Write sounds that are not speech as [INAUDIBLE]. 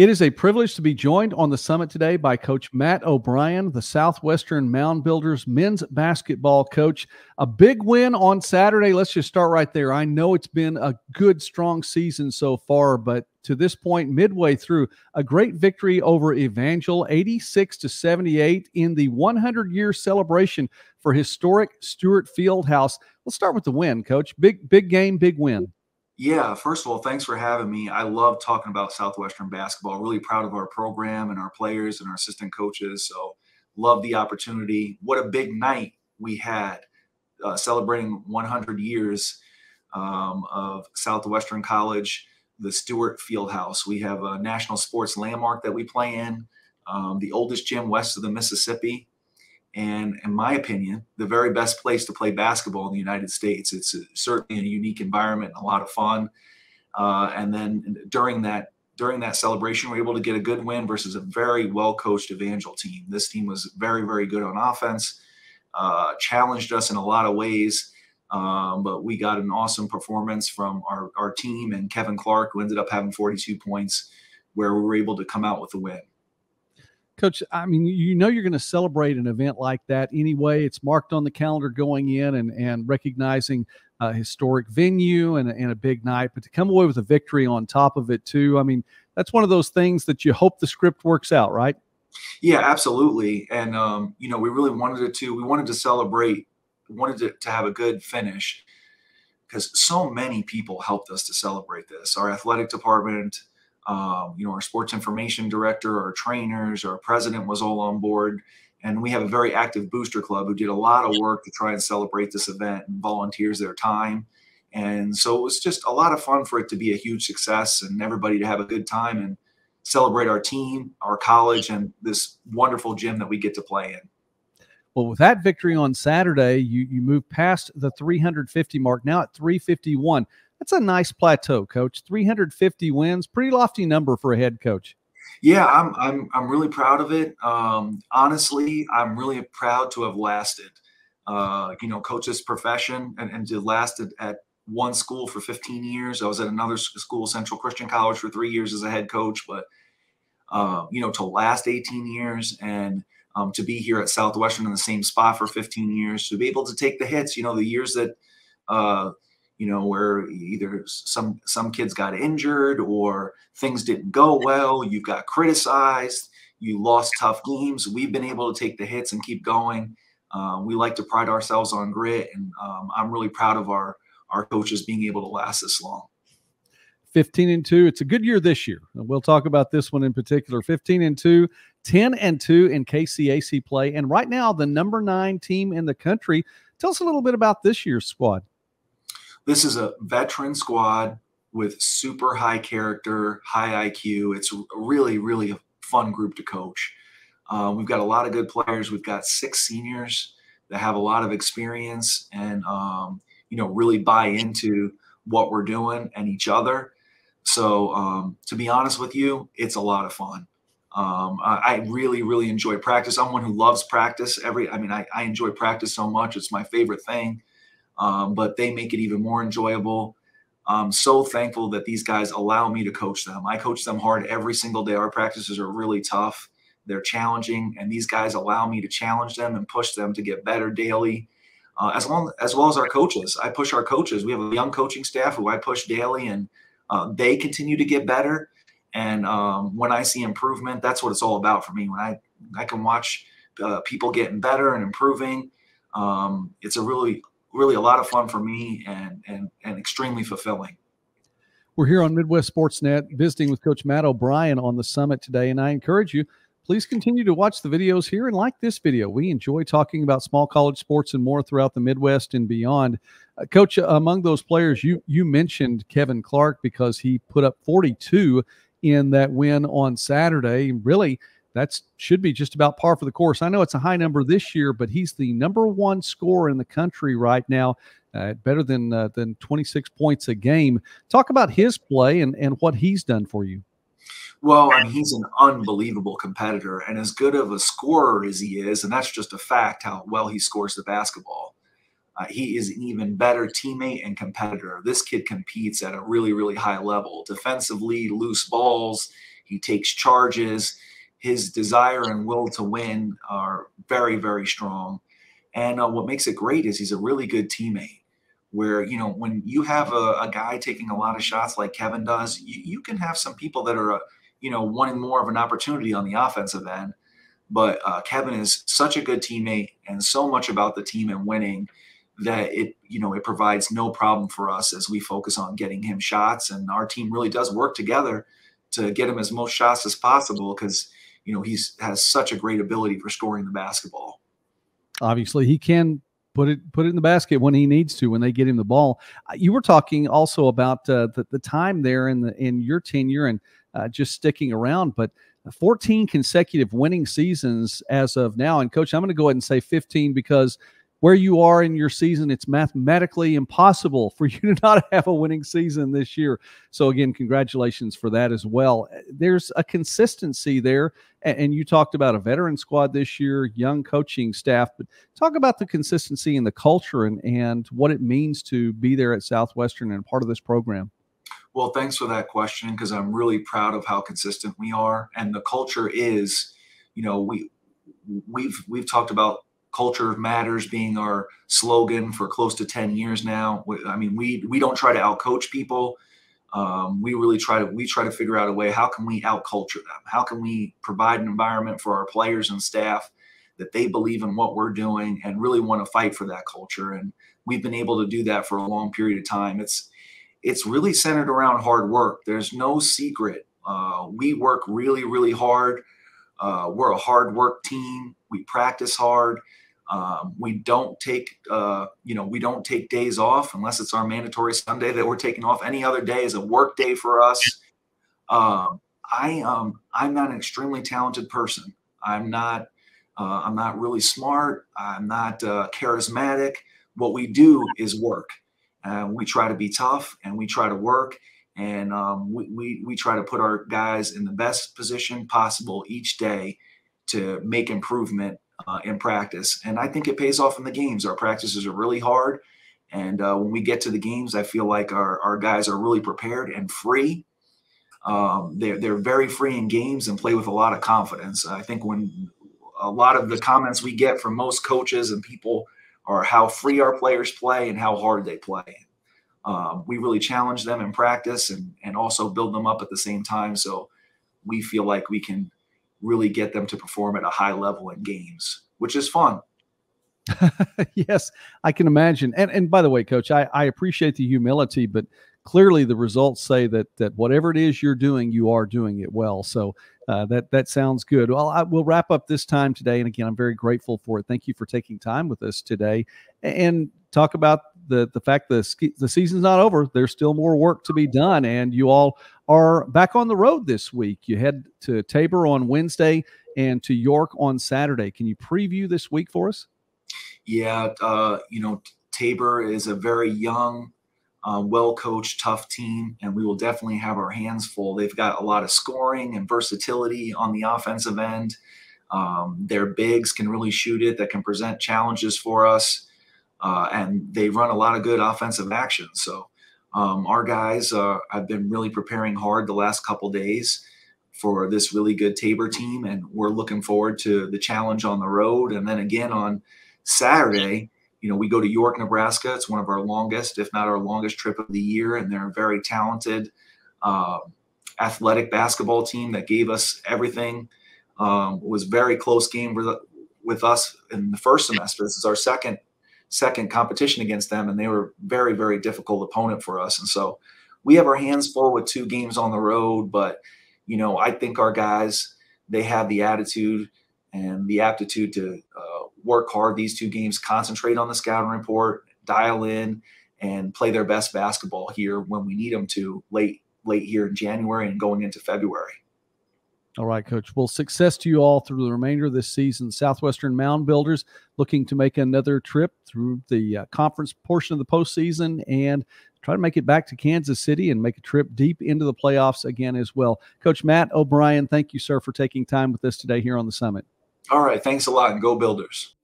It is a privilege to be joined on the summit today by Coach Matt O'Brien, the Southwestern Mound Builders men's basketball coach. A big win on Saturday. Let's just start right there. I know it's been a good, strong season so far, but to this point, midway through, a great victory over Evangel, 86 to 78 in the 100 year celebration for historic Stewart Fieldhouse. Let's start with the win, Coach. Big, big game, big win. Yeah, first of all, thanks for having me. I love talking about Southwestern basketball. Really proud of our program and our players and our assistant coaches. So, love the opportunity. What a big night we had uh, celebrating 100 years um, of Southwestern College, the Stewart Fieldhouse. We have a national sports landmark that we play in, um, the oldest gym west of the Mississippi and in my opinion, the very best place to play basketball in the United States. It's a, certainly a unique environment, a lot of fun. Uh, and then during that during that celebration, we were able to get a good win versus a very well coached Evangel team. This team was very very good on offense, uh, challenged us in a lot of ways. Um, but we got an awesome performance from our, our team and Cevin Clark, who ended up having 42 points, where we were able to come out with a win. Coach, I mean, you know you're going to celebrate an event like that anyway. It's marked on the calendar going in and, and recognizing a historic venue and, and a big night, but to come away with a victory on top of it, too, I mean, that's one of those things that you hope the script works out, right? Yeah, absolutely. And, um, you know, we really wanted it to, we wanted to celebrate, wanted to, to have a good finish because so many people helped us to celebrate this. Our athletic department, um, you know, our sports information director, our trainers, our president was all on board. And we have a very active booster club who did a lot of work to try and celebrate this event and volunteers their time. And so it was just a lot of fun for it to be a huge success and everybody to have a good time and celebrate our team, our college, and this wonderful gym that we get to play in. Well, with that victory on Saturday, you you move past the 350 mark now at 351. That's a nice plateau, coach. 350 wins, pretty lofty number for a head coach. Yeah, I'm I'm I'm really proud of it. Um, honestly, I'm really proud to have lasted. Uh, you know, coach this profession and, and to lasted at one school for 15 years. I was at another school, Central Christian College, for three years as a head coach. But uh, you know, to last 18 years and um, to be here at Southwestern in the same spot for 15 years, to be able to take the hits. You know, the years that uh, you know where either some some kids got injured or things didn't go well you got criticized you lost tough games we've been able to take the hits and keep going. Um, we like to pride ourselves on grit and um, i'm really proud of our our coaches being able to last this long. 15 and 2 it's a good year this year. We'll talk about this one in particular. 15 and 2 10 and 2 in kcac play and right now the number nine team in the country. Tell us a little bit about this year's squad this is a veteran squad with super high character, high IQ. It's really, really a fun group to coach. Uh, we've got a lot of good players. We've got six seniors that have a lot of experience and um, you know really buy into what we're doing and each other. So um, to be honest with you, it's a lot of fun. Um, I, I, really, really enjoy practice. I'm one who loves practice. Every, I mean, I, I enjoy practice so much. It's my favorite thing um, but they make it even more enjoyable. I'm so thankful that these guys allow me to coach them. I coach them hard every single day. Our practices are really tough, they're challenging, and these guys allow me to challenge them and push them to get better daily. Uh, as long as well as our coaches, I push our coaches. We have a young coaching staff who I push daily, and uh, they continue to get better. And um, when I see improvement, that's what it's all about for me. When I I can watch uh, people getting better and improving, um, it's a really really a lot of fun for me and and and extremely fulfilling. We're here on Midwest Sportsnet visiting with Coach Matt O'Brien on the summit today, and I encourage you please continue to watch the videos here and like this video. We enjoy talking about small college sports and more throughout the Midwest and beyond. Uh, Coach, among those players, you you mentioned Cevin Clark because he put up 42 in that win on Saturday. Really that's should be just about par for the course. I know it's a high number this year, but he's the number one scorer in the country right now, uh, better than uh, than 26 points a game. Talk about his play and and what he's done for you. Well, mean, he's an unbelievable competitor, and as good of a scorer as he is, and that's just a fact how well he scores the basketball. Uh, he is an even better teammate and competitor. This kid competes at a really, really high level. Defensively, loose balls He takes charges. His desire and will to win are very, very strong. And uh, what makes it great is he's a really good teammate. Where, you know, when you have a, a guy taking a lot of shots like Cevin does, you, you can have some people that are, uh, you know, wanting more of an opportunity on the offensive end. But uh, Cevin is such a good teammate and so much about the team and winning that it you know it provides no problem for us as we focus on getting him shots and our team really does work together to get him as most shots as possible because you know he's has such a great ability for scoring the basketball. Obviously he can put it put it in the basket when he needs to when they get him the ball. Uh, you were talking also about uh, the, the time there in the in your tenure and uh, just sticking around but 14 consecutive winning seasons as of now. And coach i'm going to go ahead and say 15 because where you are in your season, it's mathematically impossible for [LAUGHS] you to not have a winning season this year. So, again, congratulations for that as well. Uh, there's a consistency there. And you talked about a veteran squad this year, young coaching staff, but talk about the consistency and the culture and, and what it means to be there at Southwestern and part of this program. Well, thanks for that question because I'm really proud of how consistent we are. And the culture is, you know, we we've we've talked about culture of matters being our slogan for close to 10 years now. I mean we we don't try to outcoach people. Um, we really try to we try to figure out a way how can we outculture them? How can we provide an environment for our players and staff that they believe in what we're doing and really want to fight for that culture? And we've been able to do that for a long period of time. It's it's really centered around hard work. There's no secret. Uh, we work really really hard uh, we're a hard work team we practice hard um, we don't take, uh, you know, we don't take days off unless it's our mandatory Sunday that we're taking off. Any other day is a work day for us. Um, I, um, I'm not an extremely talented person. I'm not, uh, I'm not really smart. I'm not uh, charismatic. What we do is work. we try to be tough and we try to work and um, we, we, we try to put our guys in the best position possible each day to make improvement uh, in practice. And I think it pays off in the games. Our practices are really hard. And uh, when we get to the games, I feel like our, our guys are really prepared and free. Um, they're, they're very free in games and play with a lot of confidence. I think when a lot of the comments we get from most coaches and people are how free our players play and how hard they play. Um, we really challenge them in practice and, and also build them up at the same time. So we feel like we can really get them to perform at a high level in games, which is fun. [LAUGHS] yes, I can imagine. And and by the way, coach, I, I appreciate the humility, but clearly the results say that that whatever it is you're doing, you are doing it well. So uh, that that sounds good. Well, I will wrap up this time today, and again, I'm very grateful for it. Thank you for taking time with us today, and talk about the the fact the the season's not over. There's still more work to be done, and you all are back on the road this week. You head to Tabor on Wednesday and to York on Saturday. Can you preview this week for us? Yeah, uh, you know, Tabor is a very young, uh, well coached, tough team, and we will definitely have our hands full. They've got a lot of scoring and versatility on the offensive end. Um, their bigs can really shoot it, that can present challenges for us uh, and they run a lot of good offensive action. So um, our guys uh, have been really preparing hard the last couple days for this really good Tabor team, and we're looking forward to the challenge on the road. And then again on Saturday, you know, we go to York, Nebraska. It's one of our longest, if not our longest trip of the year, and they're a very talented, uh, athletic basketball team that gave us everything. Um, was very close game with us in the first semester. This is our second second competition against them, and they were very, very difficult opponent for us. And so we have our hands full with two games on the road, but you know, I think our guys they have the attitude and the aptitude to uh, work hard these two games, concentrate on the scouting report, dial in, and play their best basketball here when we need them to late late here in January and going into February. All right, Coach. Well, success to you all through the remainder of this season. Southwestern Mound Builders looking to make another trip through the uh, conference portion of the postseason and try to make it back to Kansas City and make a trip deep into the playoffs again as well. Coach Matt O'Brien, thank you, sir, for taking time with us today here on the summit. All right. Thanks a lot, and go Builders.